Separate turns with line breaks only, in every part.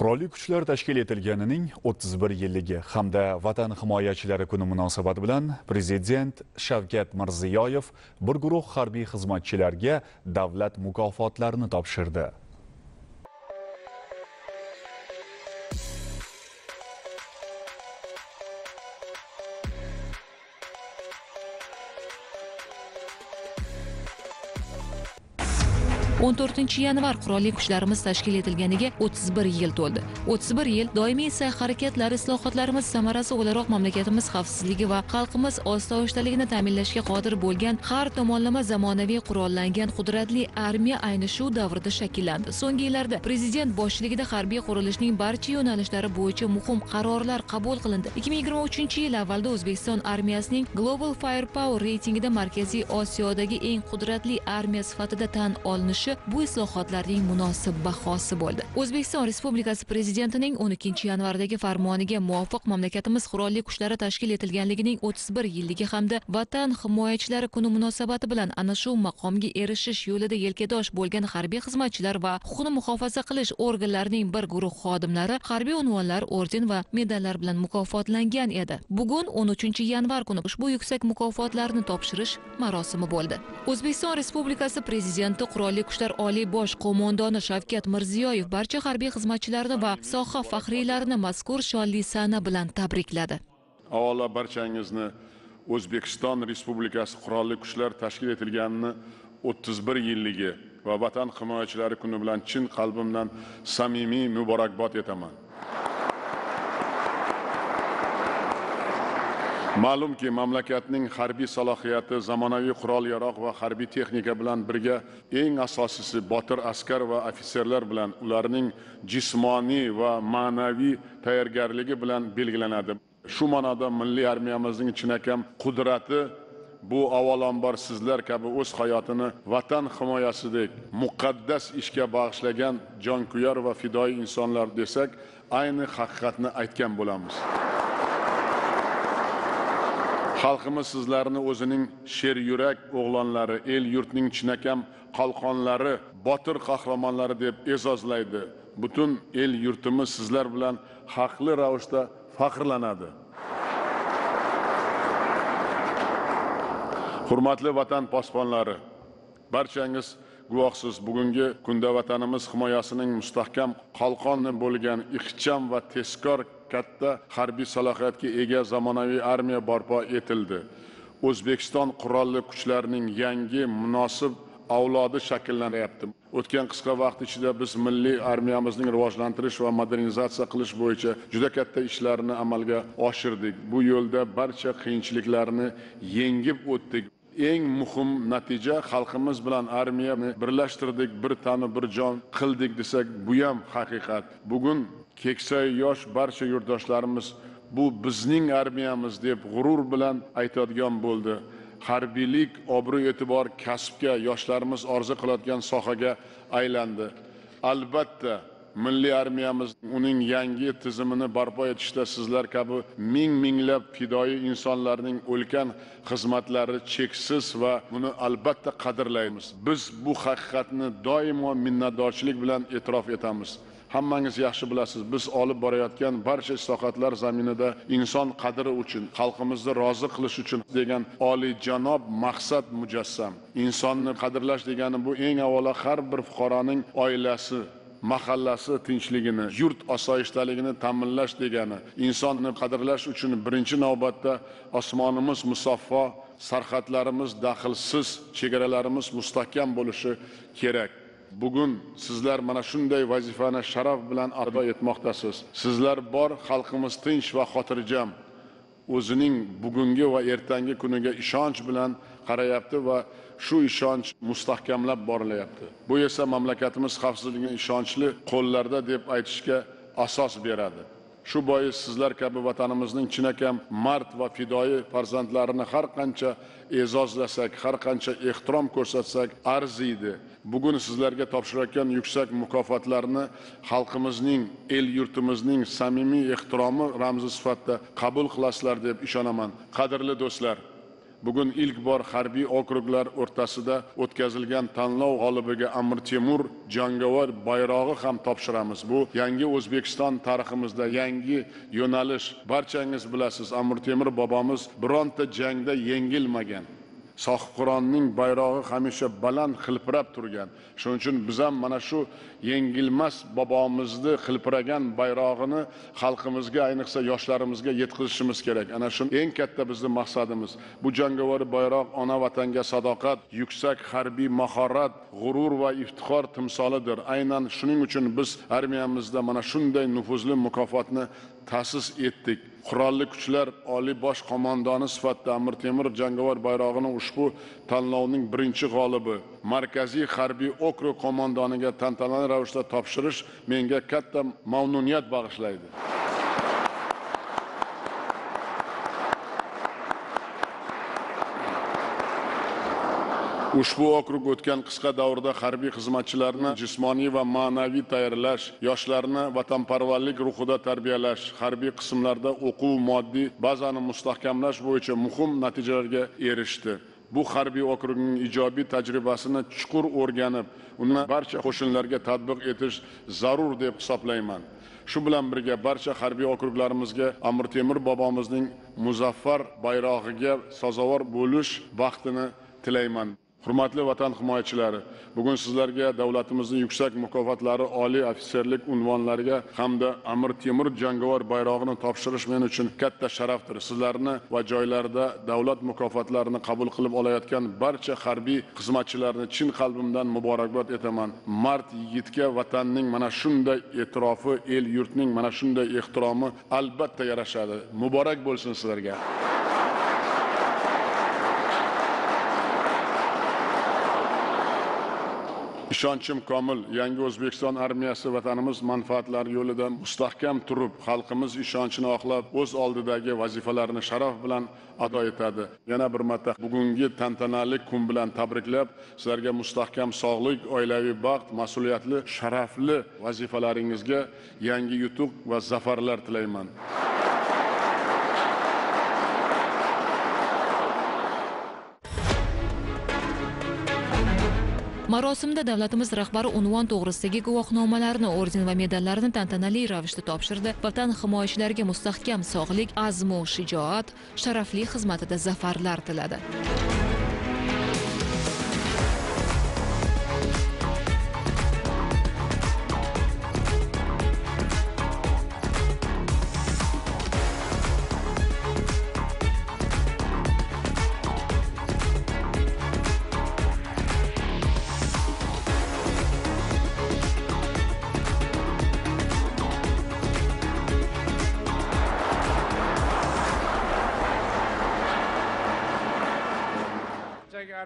qurolli kuchlar tashkil etilganining 31 yilligi hamda vatan himoyachilari kuni munosabati bilan prezident shavkat mirziyoyev bir guruh harbiy xizmatchilarga davlat mukofotlarini topshirdi.
14 yanvar qurolli kuchlarimiz tashkil etilganiga 31 yil to'ldi. 31 yil doimiy sa'y harakatlar islohotlarimiz samarasi o'laroq mamlakatimiz xavfsizligi va xalqimiz osoyishtaligini ta'minlashga qodir bo'lgan har tomonlama zamonaviy qurollangan qudratli armiya ayni shu davrda shakllandi. So'nggi yillarda prezident boshchiligida harbiy qurilishning barcha yo'nalishlari bo'yicha muhim qarorlar qabul qilindi. 2023 yil avvalda o'zbekiston armiyasining global firepower reytingida markaziy osiyodagi eng qudratli armiya sifatida tan olinishi bu islohotlarning munosib bahosi bo'ldi. O'zbekiston respublikasi prezidentining 12 yanvardagi farmoniga muvofiq mamlakatimiz qurolli kuchlari tashkil etilganligining 31 yilligi hamda vatan himoyachilari kuni munosabati bilan ana shu maqomga erishish yo'lida yelkadosh bo'lgan harbiy xizmatchilar va huquqni muhofaza qilish organlarining bir guruh xodimlari harbiy unvonlar orden va medallar bilan mukofotlangan edi. Bugun 13 yanvar kuni ushbu yuksak mukofotlarni topshirish marosimi bo'ldi. O'zbekiston respublikasi prezidenti qurolli kuchlar kuchlar oliy bosh qo'mondoni shavkat mirziyoyev barcha harbiy xizmatchilarni va soha faxriylarini mazkur shonli sana bilan tabrikladi.
Avvalo barchangizni o'zbekiston respublikasi qurolli kuchlar tashkil etilganini o'ttiz bir yilligi va vatan himoyachilari kuni bilan chin qalbimdan samimiy muborakbod etaman. Ma'lumki mamlakatning harbiy salohiyati zamonaviy qurol yarog' va harbiy texnika bilan birga eng asosiysi botir askar va ofitserlar bilan ularning jismoniy va ma'naviy tayyorgarligi bilan belgilanadi. Shu ma'noda milliy armiyamizning chinakam qudrati bu avvalambor sizlar kabi o'z hayotini vatan himoyasidek muqaddas ishga bag'ishlagan jonkuyar va fidoyi insonlar desak ayni haqiqatni aytgan bo'lamiz. Xalqimiz sizlarni o'zining sher yurak o'g'lonlari el yurtning chinakam qalqonlari botir qahramonlari deb e'zozlaydi. Butun el yurtimiz sizlar bilan haqli ravishda faxrlanadi. Hurmatli vatan posbonlari barchangiz guvohsiz. Bugungi kunda vatanimiz himoyasining mustahkam qalqoni bo'lgan ixcham va tezkor katta harbiy salohiyatga ega zamonaviy armiya barpo etildi. O'zbekiston qurolli kuchlarining yangi munosib avlodi shakllanyapti. O'tgan qisqa vaqt ichida biz milliy armiyamizning rivojlantirish va modernizatsiya qilish bo'yicha juda katta ishlarni amalga oshirdik. Bu yo'lda barcha qiyinchiliklarni yengib o'tdik. Eng muhim natija xalqimiz bilan armiyani birlashtirdik bir tanu bir jon qildik desak bu ham haqiqat. Bugun keksa yosh barcha yurtdoshlarimiz bu bizning armiyamiz deb g'urur bilan aytadigan bo'ldi. Harbiylik obro' e'tibor kasbga yoshlarimiz orzu qilayotgan sohaga aylandi. Albatta milliy armiyamiz uning yangi tizimini barpo etishda sizlar kabi ming minglab fidoyi insonlarning ulkan xizmatlari cheksiz va buni albatta qadrlaymiz. Biz bu haqiqatni doimo minnatdorchilik bilan e'tirof etamiz. Hammangiz yaxshi bilasiz biz olib borayotgan barcha islohotlar zaminida inson qadri uchun xalqimizni rozi qilish uchun degan oliyjanob maqsad mujassam. Insonni qadrlash degani bu eng avvalo har bir fuqaroning oilasi mahallasi tinchligini yurt osoyishtaligini ta'minlash degani. Insonni qadrlash uchun birinchi navbatda osmonimiz musaffo sarhadlarimiz daxlsiz chegaralarimiz mustahkam bo'lishi kerak. Bugun sizlar mana shunday vazifani sharaf bilan ado etmoqdasiz. Sizlar bor xalqimiz tinch va xotirjam. O'zining bugungi va ertangi kuniga ishonch bilan qarayapti va shu ishonch mustahkamlab borilyapti. Bu esa mamlakatimiz xavfsizligini ishonchli qo'llarda deb aytishga asos beradi. Shu bois sizlar kabi vatanimizning chinakam mard va fidoyi farzandlarini har qancha e'zozlasak har qancha ehtirom ko'rsatsak arziydi bugun sizlarga topshirayotgan yuksak mukofotlarni xalqimizning el yurtimizning samimiy ehtiromi ramzi sifatida qabul qilasizlar deb ishonaman. Qadrli do'stlar bugun ilk bor harbiy okruglar o'rtasida o'tkazilgan tanlov g'olibiga amir temur jangovar bayrog'i ham topshiramiz. Bu yangi o'zbekiston tariximizda yangi yo'nalish. Barchangiz bilasiz amir temur bobomiz bironta jangda yengilmagan. Sohibqironning bayrog'i hamisha baland hilpirab turgan. Shuning uchun biz ham mana shu yengilmas bobomizni hilpiragan bayrog'ini xalqimizga ayniqsa yoshlarimizga yetkazishimiz kerak. Ana shu eng katta bizni maqsadimiz. Bu jangovar bayroq ona vatanga sadoqat yuksak harbiy mahorat g'urur va iftixor timsolidir. Aynan shuning uchun biz armiyamizda mana shunday nufuzli mukofotni ta'sis etdik. Qurolli kuchlar oliy bosh qo'mondoni sifatida amir temur jangovar bayrog'ini ushbu tanlovning birinchi g'olibi markaziy harbiy okrug qo'mondoniga tantanali ravishda topshirish menga katta mamnuniyat bag'ishlaydi. Ushbu okrug o'tgan qisqa davrda harbiy xizmatchilarni jismoniy va ma'naviy tayyorlash yoshlarni vatanparvarlik ruhida tarbiyalash harbiy qismlarda o'quv moddiy bazani mustahkamlash bo'yicha muhim natijalarga erishdi. Bu harbiy okrugning ijobiy tajribasini chuqur o'rganib uni barcha qo'shinlarga tatbiq etish zarur deb hisoblayman. Shu bilan birga barcha harbiy okruglarimizga amir temur bobomizning muzaffar bayrog'iga sazovor bo'lish baxtini tilayman. Hurmatli vatan himoyachilari bugun sizlarga davlatimizning yuksak mukofotlari oliy ofitserlik unvonlariga hamda amir temur jangovar bayrog'ini topshirish men uchun katta sharafdir. Sizlarni va joylarda davlat mukofotlarini qabul qilib olayotgan barcha harbiy xizmatchilarni chin qalbimdan muborakbod etaman. Mard yigitga vatanning mana shunday e'tirofi el yurtning mana shunday ehtiromi albatta yarashadi. Muborak bo'lsin sizlarga. Ishonchim komil. Yangi o'zbekiston armiyasi vatanimiz manfaatlari yo'lida mustahkam turib xalqimiz ishonchini oqlab o'z oldidagi vazifalarini sharaf bilan ado etadi. Yana bir marta bugungi tantanali kun bilan tabriklab sizlarga mustahkam sog'lik oilaviy baxt mas'uliyatli sharafli vazifalaringizga yangi yutuq va zafarlar tilayman.
Marosimda davlatimiz rahbari unvon to'g'risidagi guvohnomalarni orden va medallarni tantanali ravishda topshirdi. Vatan himoyachilariga mustahkam sog'lik azmu shijoat sharafli xizmatida zafarlar tiladi.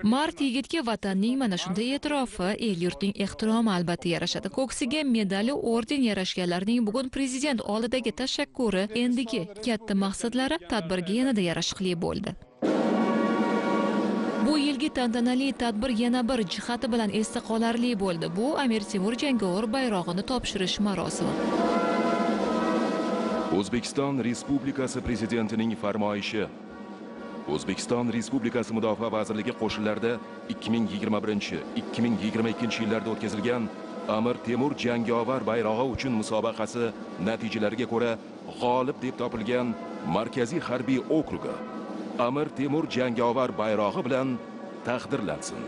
Mard yigitga vatanning mana shunday e'tirofi el yurtning ehtiromi albatta yarashadi. Ko'ksiga medali orden yarashganlarning bugun prezident oldidagi tashakkuri endigi katta maqsadlari tadbirga yanada yarashiqli bo'ldi. Bu yilgi tantanali tadbir yana bir jihati bilan esda qolarli bo'ldi. Bu amir temur jangovar bayrog'ini topshirish marosimi.
O'zbekiston respublikasi prezidentining farmoyishi. O'zbekiston respublikasi mudofaa vazirligi qo'shinlarida 2021-2022 yillarda o'tkazilgan amir temur jangovar bayrog'i uchun musobaqasi natijalariga ko'ra g'olib deb topilgan markaziy harbiy okrugi amir temur jangovar bayrog'i bilan taqdirlansin.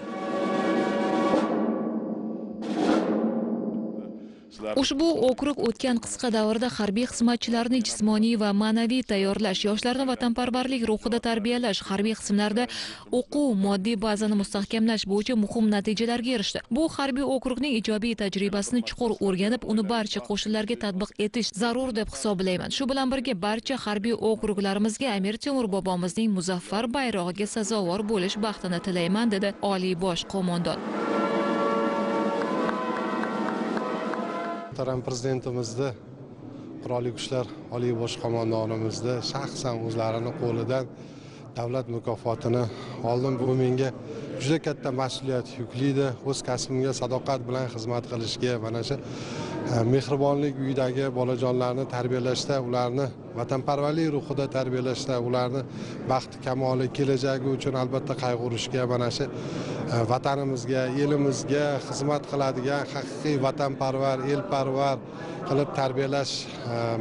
Ushbu okrug o'tgan qisqa davrda harbiy xizmatchilarni jismoniy va ma'naviy tayyorlash yoshlarni vatanparvarlik ruhida tarbiyalash harbiy qismlarda o'quv moddiy bazani mustahkamlash bo'yicha muhim natijalarga erishdi. Bu harbiy okrugning ijobiy tajribasini chuqur o'rganib uni barcha qo'shinlarga tatbiq etish zarur deb hisoblayman. Shu bilan birga barcha harbiy okruglarimizga amir temur bobomizning muzaffar bayrog'iga sazovor bo'lish baxtini tilayman dedi oliy bosh qo'mondon.
Muhtaram prezidentimizni qurolli kuchlar oliy bosh qo'mondonimizni shaxsan o'zlarini qo'lidan davlat mukofotini oldim bu menga juda katta mas'uliyat yuklaydi o'z kasbimga sadoqat bilan xizmat qilishga mana shu mehribonlik uyidagi bolajonlarni tarbiyalashda ularni vatanparvarlik ruhida tarbiyalashda ularni baxti kamoli kelajagi uchun albatta qayg'urishga mana shu vatanimizga elimizga xizmat qiladigan haqiqiy vatanparvar elparvar qilib tarbiyalash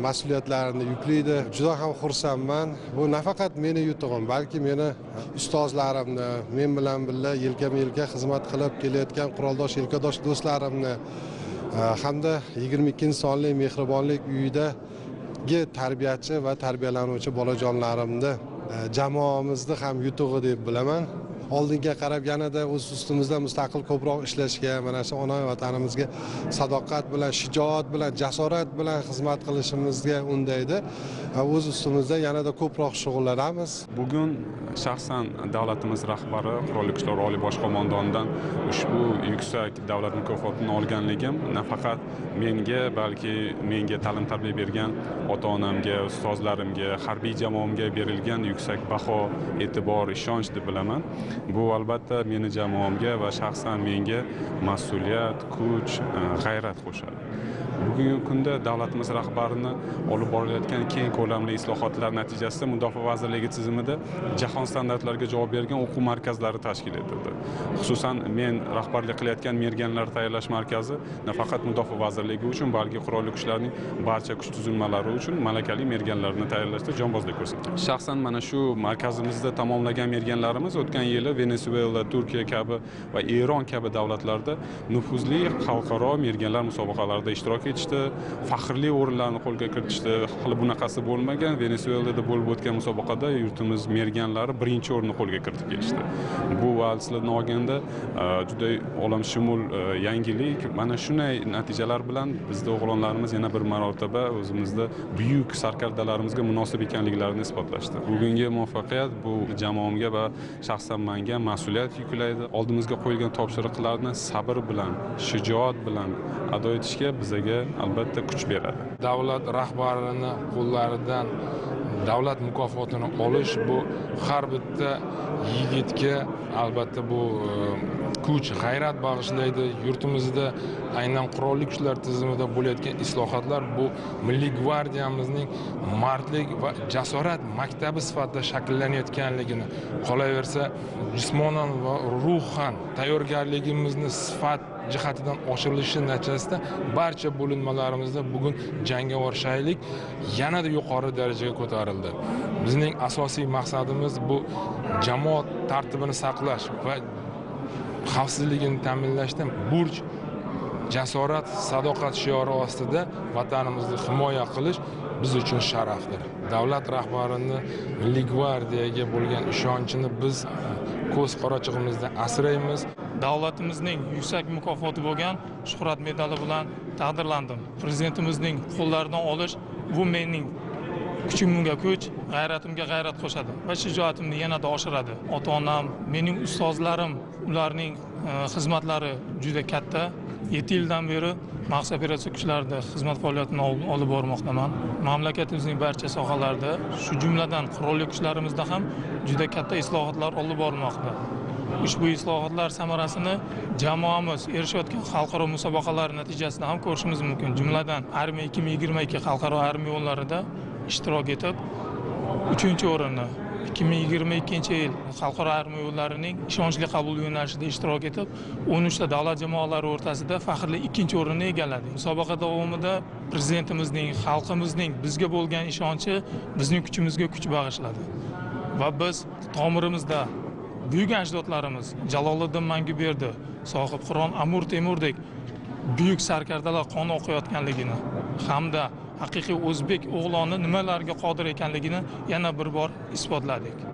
mas'uliyatlarini yuklaydi juda ham xursandman bu nafaqat meni yutug'im balki meni ustozlarimni men bilan birga yelkama yelka xizmat qilib kelayotgan quroldosh yelkadosh do'stlarimni Э, hamda yigirma ikkinchi sonli mehribonlik uyidagi tarbiyachi va tarbiyalanuvchi bolajonlarimni e, jamoamizni ham yutug'i deb bilaman. Oldinga qarab yanada o'z ustimizda mustaqil ko'proq ishlashga mana shu ona vatanimizga sadoqat bilan shijoat bilan jasorat bilan xizmat qilishimizga undaydi. Va o'z ustimizda yanada ko'proq shug'ullanamiz.
Bugun shaxsan davlatimiz rahbari qurolli kuchlar oliy bosh qo'mondonidan ushbu yuksak davlat mukofotini olganligim nafaqat menga balki menga ta'lim tarbiya bergan ota onamga ustozlarimga harbiy jamoamga berilgan yuksak baho e'tibor ishonch deb bilaman. Bu albatta meni jamoamga va shaxsan menga mas'uliyat kuch eh, g'ayrat qo'shadi. Bugungi kunda davlatimiz rahbarini olib borilayotgan keng ko'lamli islohotlar natijasida mudofaa vazirligi tizimida jahon standartlariga javob bergan o'quv markazlari tashkil etildi. Xususan men rahbarlik qilayotgan merganlar tayyorlash markazi nafaqat mudofaa vazirligi uchun balki qurolli kuchlarning barcha kuch tuzilmalari uchun malakali merganlarni tayyorlashda jonbozlik ko'rsatgan. Shaxsan mana shu markazimizda tamomlagan merganlarimiz o'tgan yili venesuela turkiya kabi va eron kabi davlatlarda nufuzli xalqaro merganlar musobaqalarida ishtirok ketishdi. Faxrli o'rinlarni qo'lga kiritishdi. Hali bunaqasi bo'lmagan. Venesuelada bo'lib o'tgan musobaqada yurtimiz merganlari birinchi o'rinni qo'lga kiritib kelishdi. Bu aslini olganda e, juda olamshumul e, yangilik mana shunday natijalar bilan bizni o'g'lonlarimiz yana bir marotaba o'zimizni buyuk sarkardalarimizga munosib ekanliklarini isbotlashdi. Bugungi muvaffaqiyat bu jamoamga va shaxsan menga mas'uliyat yuklaydi oldimizga qo'yilgan topshiriqlarni sabr bilan shijoat bilan ado etishga bizaga albatta kuch beradi.
Davlat rahbarini qo'llaridan davlat mukofotini olish bu har bitta yigitga albatta bu e, kuch g'ayrat bag'ishlaydi yurtimizda aynan qurolli kuchlar tizimida bo'layotgan islohotlar bu milliy gvardiyamizning mardlik va jasorat maktabi sifatida shakllanayotganligini qolaversa jismonan va ruhan tayyorgarligimizni sifat jihatidan oshirilishi natijasida barcha bo'linmalarimizda bugun jangovar shaylik yanada yuqori darajaga ko'tarildi. Bizning asosiy maqsadimiz bu jamoat tartibini saqlash va xavfsizligini ta'minlashda burch jasorat sadoqat shiori ostida vatanimizni himoya qilish biz uchun sharafdir. Davlat rahbarini milliy gvardiyaga bo'lgan ishonchini biz ko'z qorachig'imizda asraymiz.
Davlatimizning yuksak mukofoti bo'lgan shuhrat medali bilan taqdirlandim. Prezidentimizning qo'llaridan olish bu mening kuchimga kuch g'ayratimga g'ayrat qo'shadi va shijoatimni yanada oshiradi. Ota onam mening ustozlarim ularning e, xizmatlari juda katta. Yetti yildan beri maxsus operatsiya kuchlarida xizmat faoliyatini olib bormoqdaman. Mamlakatimizning barcha sohalarida shu jumladan qurolli kuchlarimizda ham juda katta islohotlar olib borilmoqda ushbu islohotlar samarasini jamoamiz erishayotgan xalqaro musobaqalar natijasida ham ko'rishimiz mumkin. Jumladan armiya ikki ming yigirma ikki xalqaro armiya o'yinlarida ishtirok etib uchinchi o'rinni ikki ming yigirma ikkinchi yil xalqaro armiya yo'llarining ishonchli qabul yo'nalishida ishtirok etib o'n uchta davlat jamoalari o'rtasida faxrli ikkinchi o'rinni egalladik musobaqa davomida prezidentimizning xalqimizning bizga bo'lgan ishonchi bizning kuchimizga kuch bag'ishladi. Va biz tomirimizda buyuk ajdodlarimiz jaloliddin manguberdi sohibqiron amir temurdek buyuk sarkardalar qon oqayotganligini hamda haqiqiy o'zbek o'g'loni nimalarga qodir ekanligini yana bir bor isbotladik.